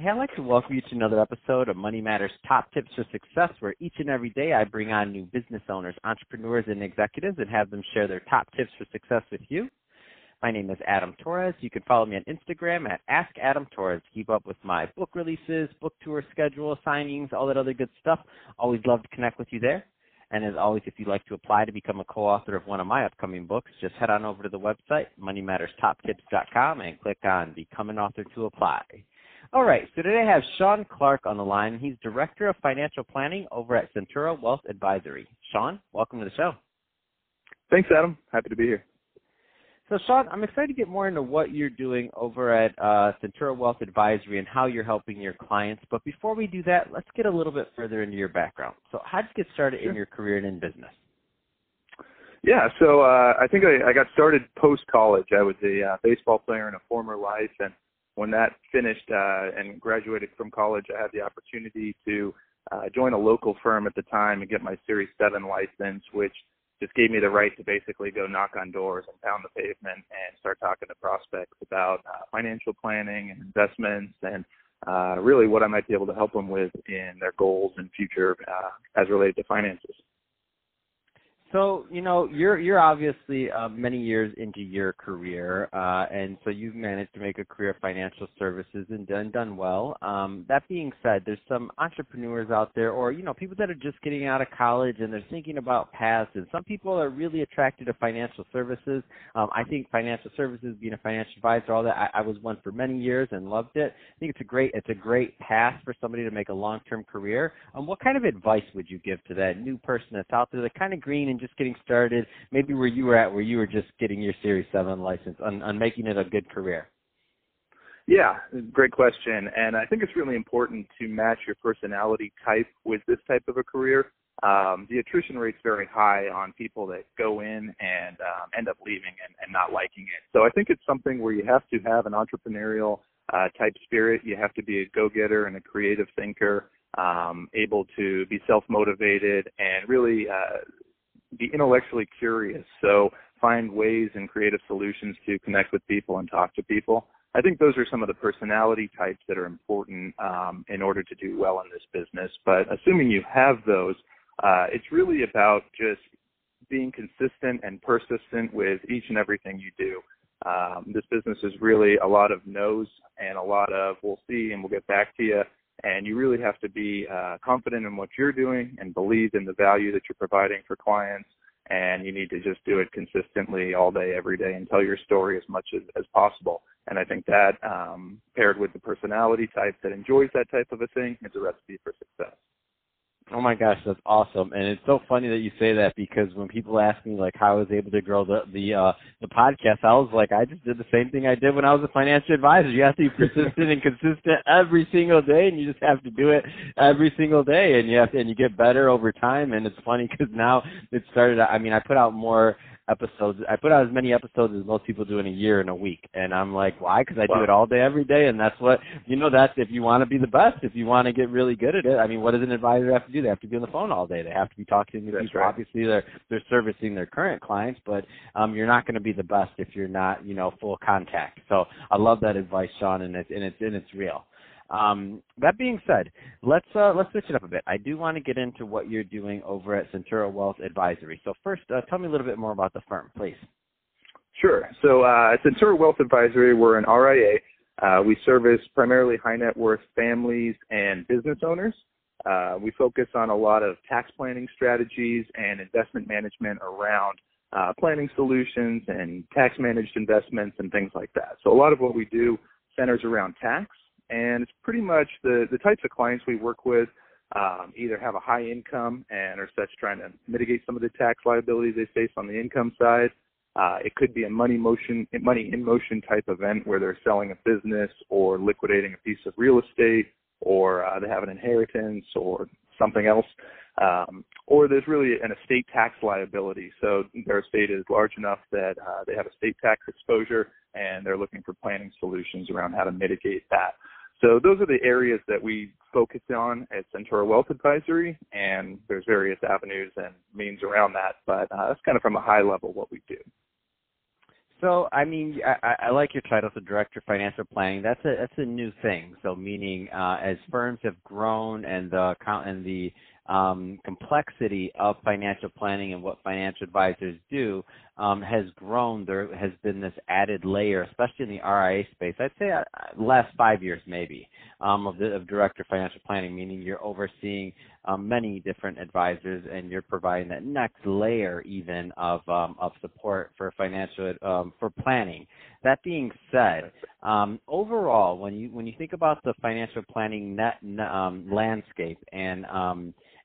Hey, I'd like to welcome you to another episode of Money Matters Top Tips for Success, where each and every day I bring on new business owners, entrepreneurs, and executives and have them share their top tips for success with you. My name is Adam Torres. You can follow me on Instagram at Ask Adam Torres. Keep up with my book releases, book tour schedule, signings, all that other good stuff. Always love to connect with you there. And as always, if you'd like to apply to become a co-author of one of my upcoming books, just head on over to the website, moneymatterstoptips.com, and click on Become an Author to apply. All right, so today I have Sean Clark on the line. He's Director of Financial Planning over at Centura Wealth Advisory. Sean, welcome to the show. Thanks, Adam. Happy to be here. So, Sean, I'm excited to get more into what you're doing over at uh, Centura Wealth Advisory and how you're helping your clients. But before we do that, let's get a little bit further into your background. So, how did you get started sure. in your career and in business? Yeah, so uh, I think I, I got started post college. I was a uh, baseball player in a former life, and when that finished uh, and graduated from college, I had the opportunity to uh, join a local firm at the time and get my Series 7 license, which just gave me the right to basically go knock on doors and pound the pavement and start talking to prospects about uh, financial planning and investments and uh, really what I might be able to help them with in their goals and future uh, as related to finances. So you know you're you're obviously uh, many years into your career, uh, and so you've managed to make a career of financial services and done done well. Um, that being said, there's some entrepreneurs out there, or you know people that are just getting out of college and they're thinking about paths. And some people are really attracted to financial services. Um, I think financial services, being a financial advisor, all that. I, I was one for many years and loved it. I think it's a great it's a great path for somebody to make a long term career. Um, what kind of advice would you give to that new person that's out there, that kind of green and just getting started, maybe where you were at, where you were just getting your Series 7 license, on, on making it a good career? Yeah, great question. And I think it's really important to match your personality type with this type of a career. Um, the attrition rate's very high on people that go in and um, end up leaving and, and not liking it. So I think it's something where you have to have an entrepreneurial uh, type spirit. You have to be a go-getter and a creative thinker, um, able to be self-motivated and really uh, be intellectually curious. So find ways and creative solutions to connect with people and talk to people. I think those are some of the personality types that are important um, in order to do well in this business. But assuming you have those, uh, it's really about just being consistent and persistent with each and everything you do. Um, this business is really a lot of no's and a lot of we'll see and we'll get back to you and you really have to be uh, confident in what you're doing and believe in the value that you're providing for clients. And you need to just do it consistently all day every day and tell your story as much as, as possible. And i think that um, paired with the personality type that enjoys that type of a thing is a recipe for success Oh my gosh, that's awesome. And it's so funny that you say that because when people ask me like how I was able to grow the the uh the podcast, I was like I just did the same thing I did when I was a financial advisor. You have to be persistent and consistent every single day and you just have to do it every single day and you have to, and you get better over time and it's funny cuz now it started I mean I put out more episodes. I put out as many episodes as most people do in a year in a week, and I'm like, why? Because I wow. do it all day, every day, and that's what you know. That's if you want to be the best, if you want to get really good at it. I mean, what does an advisor have to do? They have to be on the phone all day. They have to be talking to people. Right. Obviously, they're they're servicing their current clients, but um, you're not going to be the best if you're not, you know, full contact. So I love that advice, Sean, and it's and it's and it's real. Um, that being said, let's uh, let's switch it up a bit. I do want to get into what you're doing over at Centura Wealth Advisory. So first, uh, tell me a little bit more about the firm, please. Sure. So uh, Centura Wealth Advisory, we're an RIA. Uh, we service primarily high net worth families and business owners. Uh, we focus on a lot of tax planning strategies and investment management around uh, planning solutions and tax managed investments and things like that. So a lot of what we do centers around tax and it's pretty much the the types of clients we work with um, either have a high income and are such trying to mitigate some of the tax liabilities they face on the income side. Uh, it could be a money motion, money in motion type event where they're selling a business or liquidating a piece of real estate, or uh, they have an inheritance or something else. Um, or there's really an estate tax liability. So their estate is large enough that uh, they have estate tax exposure, and they're looking for planning solutions around how to mitigate that. So those are the areas that we focus on at Centura Wealth Advisory, and there's various avenues and means around that, but uh, that's kind of from a high level what we do. So, I mean, I, I like your title, so Director of Financial Planning. That's a that's a new thing. So, meaning uh, as firms have grown and the and the um, complexity of financial planning and what financial advisors do um, has grown. There has been this added layer, especially in the RIA space. I'd say uh, last five years maybe um, of, the, of director financial planning, meaning you're overseeing um, many different advisors and you're providing that next layer even of um, of support for financial um, for planning. That being said, um, overall, when you when you think about the financial planning net landscape and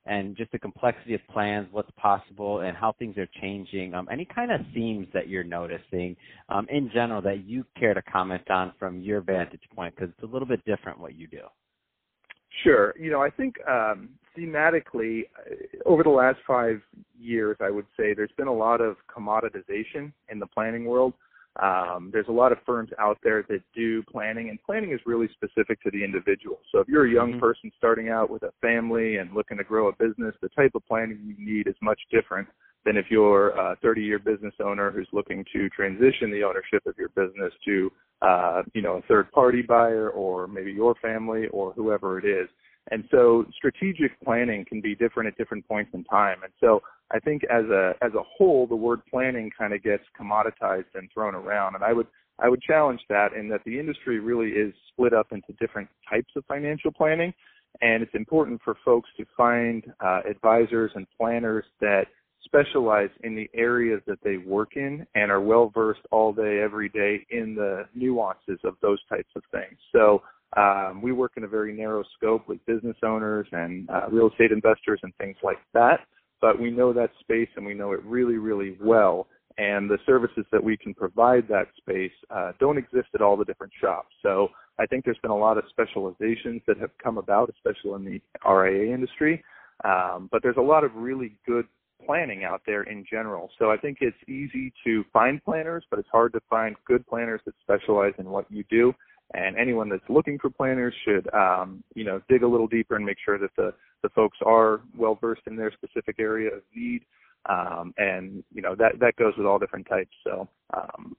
and just the complexity of plans, what's possible, and how things are changing. Um, any kind of themes that you're noticing um, in general that you care to comment on from your vantage point, because it's a little bit different what you do. Sure. You know, I think um, thematically, uh, over the last five years, I would say there's been a lot of commoditization in the planning world. Um, there's a lot of firms out there that do planning, and planning is really specific to the individual. So if you're a young mm-hmm. person starting out with a family and looking to grow a business, the type of planning you need is much different than if you're a 30-year business owner who's looking to transition the ownership of your business to, uh, you know, a third-party buyer or maybe your family or whoever it is. And so strategic planning can be different at different points in time. And so I think as a as a whole, the word planning kind of gets commoditized and thrown around. And I would I would challenge that in that the industry really is split up into different types of financial planning, and it's important for folks to find uh, advisors and planners that specialize in the areas that they work in and are well versed all day every day in the nuances of those types of things. So um, we work in a very narrow scope with business owners and uh, real estate investors and things like that. But we know that space and we know it really, really well. And the services that we can provide that space uh, don't exist at all the different shops. So I think there's been a lot of specializations that have come about, especially in the RIA industry. Um, but there's a lot of really good planning out there in general. So I think it's easy to find planners, but it's hard to find good planners that specialize in what you do and anyone that's looking for planners should um, you know dig a little deeper and make sure that the the folks are well versed in their specific area of need. Um, and you know that that goes with all different types. So um,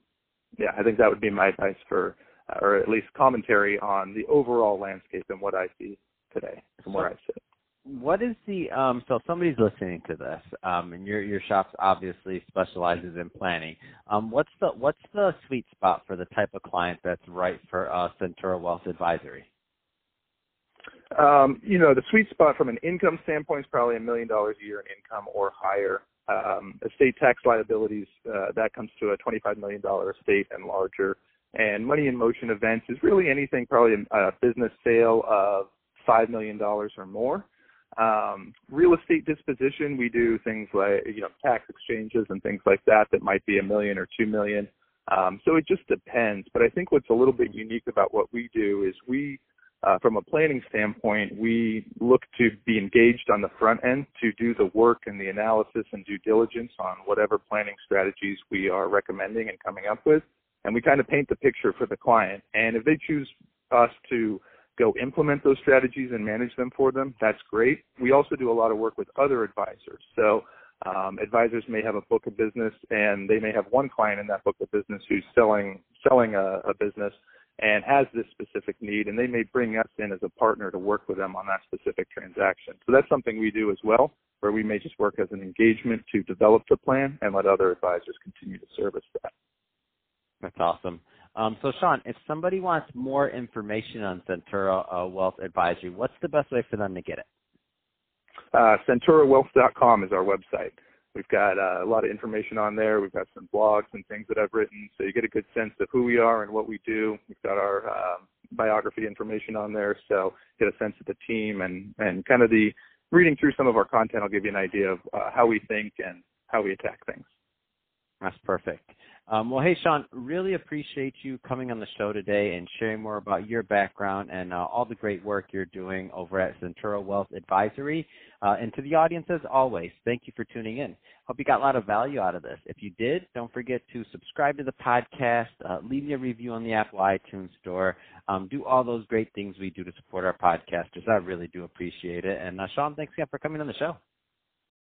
yeah i think that would be my advice for uh, or at least commentary on the overall landscape and what i see today from where i sit what is the um so somebody's listening to this um and your your shop obviously specializes in planning um what's the what's the sweet spot for the type of client that's right for uh centura wealth advisory? Um you know the sweet spot from an income standpoint is probably a million dollars a year in income or higher. Um estate tax liabilities uh that comes to a twenty five million dollar estate and larger. And money in motion events is really anything probably a business sale of five million dollars or more um, real estate disposition, we do things like you know tax exchanges and things like that that might be a million or two million. Um, so it just depends. But I think what's a little bit unique about what we do is we, uh, from a planning standpoint, we look to be engaged on the front end to do the work and the analysis and due diligence on whatever planning strategies we are recommending and coming up with. And we kind of paint the picture for the client. And if they choose us to go implement those strategies and manage them for them, that's great. We also do a lot of work with other advisors. So um, advisors may have a book of business and they may have one client in that book of business who's selling selling a, a business and has this specific need and they may bring us in as a partner to work with them on that specific transaction. So that's something we do as well, where we may just work as an engagement to develop the plan and let other advisors continue to service that. That's awesome. Um, so, Sean, if somebody wants more information on Centura uh, Wealth Advisory, what's the best way for them to get it? Uh, CenturaWealth.com is our website. We've got uh, a lot of information on there. We've got some blogs and things that I've written, so you get a good sense of who we are and what we do. We've got our uh, biography information on there, so get a sense of the team and and kind of the reading through some of our content. will give you an idea of uh, how we think and how we attack things. That's perfect. Um, well, hey, Sean, really appreciate you coming on the show today and sharing more about your background and uh, all the great work you're doing over at Centura Wealth Advisory. Uh, and to the audience, as always, thank you for tuning in. Hope you got a lot of value out of this. If you did, don't forget to subscribe to the podcast, uh, leave me a review on the Apple iTunes Store, um, do all those great things we do to support our podcasters. I really do appreciate it. And uh, Sean, thanks again for coming on the show.